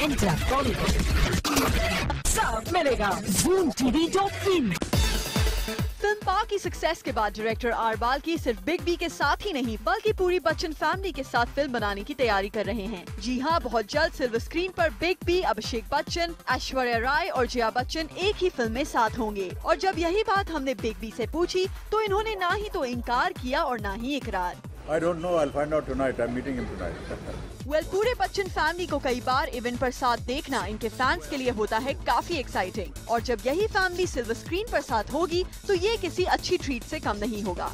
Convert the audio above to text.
बॉलीवुड सब मिलेगा फ़िल्म पा की सक्सेस के बाद डायरेक्टर आर बाल्की सिर्फ़ बिग बी के साथ ही नहीं, बल्कि पूरी बच्चन फैमिली के साथ फ़िल्म बनाने की तैयारी कर रहे हैं। जी हाँ बहुत जल्द सिल्वर स्क्रीन पर बिग बी अभिषेक बच्चन ऐश्वर्या राय और जया बच्चन एक ही फ़िल्म में साथ होंगे। और जब यही बात हमने बिग बी से पूछी तो इन्होंने ना ही तो इनकार किया और ना ही इकरार। I don't know. I'll find out tonight. I'm meeting him tonight. Well पूरे बच्चन फैमिली को कई बार इवेंट पर साथ देखना इनके फैंस के लिए होता है काफ़ी एक्साइटिंग और जब यही फैमिली सिल्वर स्क्रीन पर साथ होगी तो ये किसी अच्छी ट्रीट से कम नहीं होगा